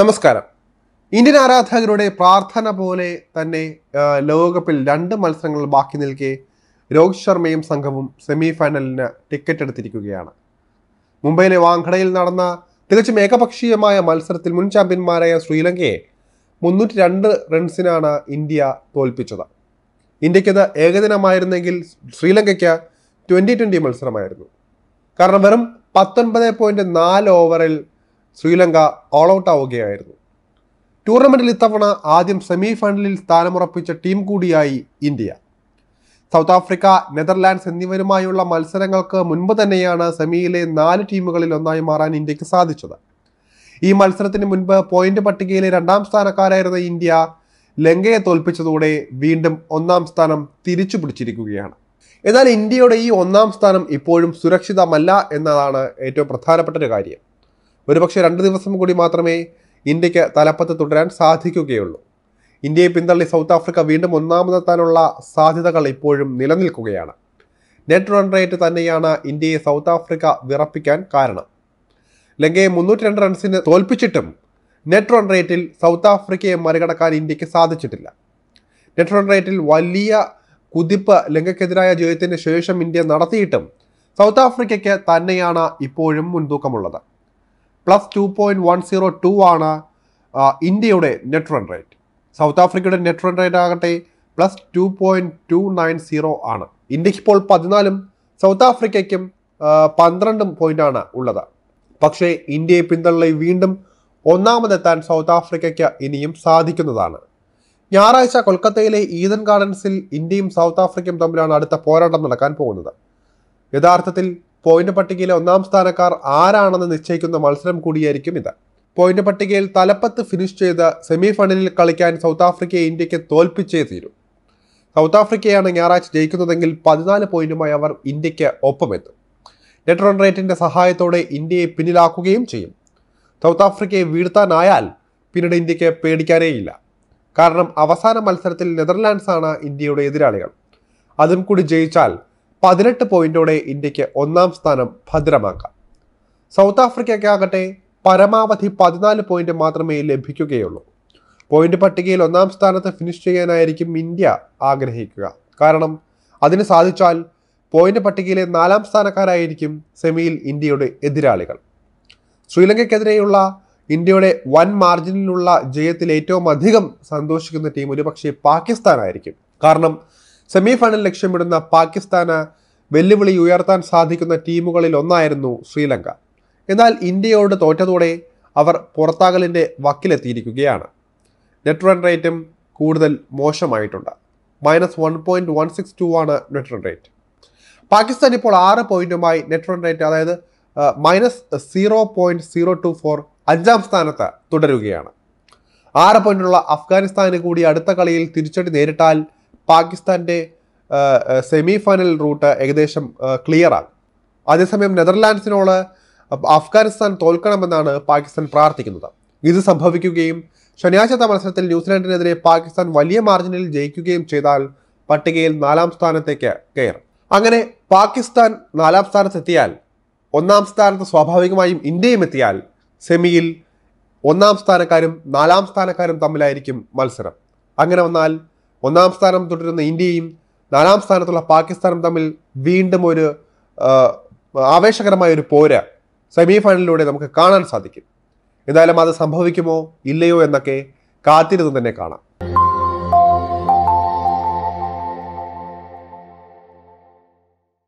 നമസ്കാരം. ഇന്ത്യൻ ആരാധകരുടെ പ്രാർത്ഥന പോലെ തന്നെ ലോകകപ്പിൽ രണ്ട് മത്സരങ്ങൾ ബാക്കി നിൽക്കെ രോഹിത് ശർമ്മയും സംഘവും സെമി ഫൈനലിന് ടിക്കറ്റ് എടുത്തിരിക്കുകയാണ്. മുംബൈയിലെ വാങ്കടയിൽ നടന്ന തികച്ചും ഏകപക്ഷീയമായ മത്സരത്തിൽ മുൻ ചാമ്പ്യന്മാരായ ശ്രീലങ്കയെ മുന്നൂറ്റി രണ്ട് റൺസിനാണ് ഇന്ത്യ തോൽപ്പിച്ചത്. ഇന്ത്യക്കത് ഏകദിനമായിരുന്നെങ്കിൽ ശ്രീലങ്കയ്ക്ക് ട്വന്റി ട്വന്റി മത്സരമായിരുന്നു. കാരണം വെറും പത്തൊൻപത് പോയിന്റ് നാല് ഓവറിൽ ശ്രീലങ്ക ഓൾ ഔട്ട് ആവുകയായിരുന്നു. ടൂർണമെന്റിൽ ഇത്തവണ ആദ്യം സെമി ഫൈനലിൽ സ്ഥാനമുറപ്പിച്ച ടീം കൂടിയായി ഇന്ത്യ. സൗത്ത് ആഫ്രിക്ക നെതർലാൻഡ്സ് എന്നിവരുമായുള്ള മത്സരങ്ങൾക്ക് മുൻപ് തന്നെയാണ് സെമിയിലെ നാല് ടീമുകളിൽ ഒന്നായി മാറാൻ ഇന്ത്യയ്ക്ക് സാധിച്ചത്. ഈ മത്സരത്തിന് മുൻപ് പോയിന്റ് പട്ടികയിലെ രണ്ടാം സ്ഥാനക്കാരായിരുന്ന ഇന്ത്യ ലങ്കയെ തോൽപ്പിച്ചതോടെ വീണ്ടും ഒന്നാം സ്ഥാനം തിരിച്ചു പിടിച്ചിരിക്കുകയാണ്. എന്നാൽ ഇന്ത്യയുടെ ഈ ഒന്നാം സ്ഥാനം ഇപ്പോഴും സുരക്ഷിതമല്ല എന്നതാണ് ഏറ്റവും പ്രധാനപ്പെട്ട ഒരു കാര്യം. ഒരുപക്ഷെ രണ്ട് ദിവസം കൂടി മാത്രമേ ഇന്ത്യയ്ക്ക് തലപ്പത്ത് തുടരാൻ സാധിക്കുകയുള്ളൂ. ഇന്ത്യയെ പിന്തള്ളി സൗത്ത് ആഫ്രിക്ക വീണ്ടും ഒന്നാമതെത്താനുള്ള സാധ്യതകൾ ഇപ്പോഴും നിലനിൽക്കുകയാണ്. നെറ്റ് റൺ റേറ്റ് തന്നെയാണ് ഇന്ത്യയെ സൗത്ത് ആഫ്രിക്ക വിറപ്പിക്കാൻ കാരണം. ലങ്കയെ മുന്നൂറ്റി രണ്ട് റൺസിന് തോൽപ്പിച്ചിട്ടും നെറ്റ് റൺ റേറ്റിൽ സൗത്ത് ആഫ്രിക്കയെ മറികടക്കാൻ ഇന്ത്യയ്ക്ക് സാധിച്ചിട്ടില്ല. നെറ്റ് റൺ റേറ്റിൽ വലിയ കുതിപ്പ് ലങ്കയ്ക്കെതിരായ ജയത്തിന് ശേഷം ഇന്ത്യ നടത്തിയിട്ടും സൗത്ത് ആഫ്രിക്കയ്ക്ക് തന്നെയാണ് ഇപ്പോഴും മുൻതൂക്കമുള്ളത്. Plus two point one zero two ആണ് ഇന്ത്യയുടെ നെറ്റ് റൺ റേറ്റ് സൗത്ത് ആഫ്രിക്കയുടെ നെറ്റ് റൺ റേറ്റ് ആകട്ടെ plus two point two nine zero ആണ്. ഇന്ത്യയ്ക്ക് ഇപ്പോൾ പതിനാലും സൗത്ത് ആഫ്രിക്കയ്ക്കും പന്ത്രണ്ടും പോയിന്റാണ് ഉള്ളത്. പക്ഷേ ഇന്ത്യയെ പിന്തള്ളി വീണ്ടും ഒന്നാമതെത്താൻ സൗത്ത് ആഫ്രിക്കയ്ക്ക് ഇനിയും സാധിക്കുന്നതാണ്. ഞായറാഴ്ച കൊൽക്കത്തയിലെ ഈഡൻ ഗാർഡൻസിൽ ഇന്ത്യയും സൗത്ത് ആഫ്രിക്കയും തമ്മിലാണ് അടുത്ത പോരാട്ടം നടക്കാൻ പോകുന്നത്. യഥാർത്ഥത്തിൽ പോയിന്റ് പട്ടികയിലെ ഒന്നാം സ്ഥാനക്കാർ ആരാണെന്ന് നിശ്ചയിക്കുന്ന മത്സരം കൂടിയായിരിക്കും ഇത്. പോയിന്റ് പട്ടികയിൽ തലപ്പത്ത് ഫിനിഷ് ചെയ്ത് സെമി ഫൈനലിൽ കളിക്കാൻ സൗത്ത് ആഫ്രിക്കയെ ഇന്ത്യയ്ക്ക് തോൽപ്പിച്ചേ തീരും. സൗത്ത് ആഫ്രിക്കയാണ് ഞായറാഴ്ച ജയിക്കുന്നതെങ്കിൽ പതിനാല് പോയിന്റുമായി അവർ ഇന്ത്യയ്ക്ക് ഒപ്പമെത്തും. നെറ്റ് റൺ റേറ്റിന്റെ സഹായത്തോടെ ഇന്ത്യയെ പിന്നിലാക്കുകയും ചെയ്യും. സൗത്ത് ആഫ്രിക്കയെ വീഴ്ത്താനായാൽ പിന്നീട് ഇന്ത്യയ്ക്ക് പേടിക്കാനേയില്ല. കാരണം അവസാന മത്സരത്തിൽ നെതർലാൻഡ്സ് ആണ് ഇന്ത്യയുടെ എതിരാളികൾ. അതും കൂടി ജയിച്ചാൽ പതിനെട്ട് പോയിന്റോടെ ഇന്ത്യയ്ക്ക് ഒന്നാം സ്ഥാനം ഭദ്രമാക്കാം. സൗത്ത് ആഫ്രിക്കയ്ക്കാകട്ടെ പരമാവധി പതിനാല് പോയിന്റ് മാത്രമേ ലഭിക്കുകയുള്ളൂ. പോയിന്റ് പട്ടികയിൽ ഒന്നാം സ്ഥാനത്ത് ഫിനിഷ് ചെയ്യാനായിരിക്കും ഇന്ത്യ ആഗ്രഹിക്കുക. കാരണം അതിന് സാധിച്ചാൽ പോയിന്റ് പട്ടികയിലെ നാലാം സ്ഥാനക്കാരായിരിക്കും സെമിയിൽ ഇന്ത്യയുടെ എതിരാളികൾ. ശ്രീലങ്കയ്ക്കെതിരെയുള്ള ഇന്ത്യയുടെ വൻ മാർജിനിലുള്ള ജയത്തിൽ ഏറ്റവും അധികം സന്തോഷിക്കുന്ന ടീം ഒരുപക്ഷെ പാകിസ്ഥാനായിരിക്കും. കാരണം സെമി ഫൈനൽ ലക്ഷ്യമിടുന്ന പാകിസ്ഥാന് വെല്ലുവിളി ഉയർത്താൻ സാധിക്കുന്ന ടീമുകളിൽ ഒന്നായിരുന്നു ശ്രീലങ്ക. എന്നാൽ ഇന്ത്യയോട് തോറ്റതോടെ അവർ പുറത്താകലിന്റെ വക്കിലെത്തിയിരിക്കുകയാണ്. നെറ്റ് റൺ റേറ്റും കൂടുതൽ മോശമായിട്ടുണ്ട്. Minus one point one six two ആണ് നെറ്റ് റൺ റേറ്റ്. പാകിസ്ഥാൻ ഇപ്പോൾ ആറ് പോയിന്റുമായി നെറ്റ് റൺ റേറ്റ് അതായത് minus zero point zero two four അഞ്ചാം സ്ഥാനത്ത് തുടരുകയാണ്. ആറ് പോയിന്റുള്ള അഫ്ഗാനിസ്ഥാന് കൂടി അടുത്ത കളിയിൽ തിരിച്ചടി നേരിട്ടാൽ പാകിസ്ഥാന്റെ സെമി ഫൈനൽ റൂട്ട് ഏകദേശം ക്ലിയറാണ് അതേസമയം നെതർലാൻഡ്സിനോട് അഫ്ഗാനിസ്ഥാൻ തോൽക്കണമെന്നാണ് പാകിസ്ഥാൻ പ്രാർത്ഥിക്കുന്നത്. ഇത് സംഭവിക്കുകയും ശനിയാഴ്ചത്തെ മത്സരത്തിൽ ന്യൂസിലാൻഡിനെതിരെ പാകിസ്ഥാൻ വലിയ മാർജിനിൽ ജയിക്കുകയും ചെയ്താൽ പട്ടികയിൽ നാലാം സ്ഥാനത്തേക്ക് കയറും. അങ്ങനെ പാകിസ്ഥാൻ നാലാം സ്ഥാനത്തെത്തിയാൽ ഒന്നാം സ്ഥാനത്ത് സ്വാഭാവികമായും ഇന്ത്യയും എത്തിയാൽ സെമിയിൽ ഒന്നാം സ്ഥാനക്കാരും നാലാം സ്ഥാനക്കാരും തമ്മിലായിരിക്കും മത്സരം. അങ്ങനെ വന്നാൽ ഒന്നാം സ്ഥാനം തുടരുന്ന ഇന്ത്യയും നാലാം സ്ഥാനത്തുള്ള പാകിസ്ഥാനും തമ്മിൽ വീണ്ടും ഒരു ആവേശകരമായ ഒരു പോര് സെമി ഫൈനലിലൂടെ നമുക്ക് കാണാൻ സാധിക്കും. എന്തായാലും അത് സംഭവിക്കുമോ ഇല്ലയോ എന്നൊക്കെ കാത്തിരുന്ന് തന്നെ കാണാം.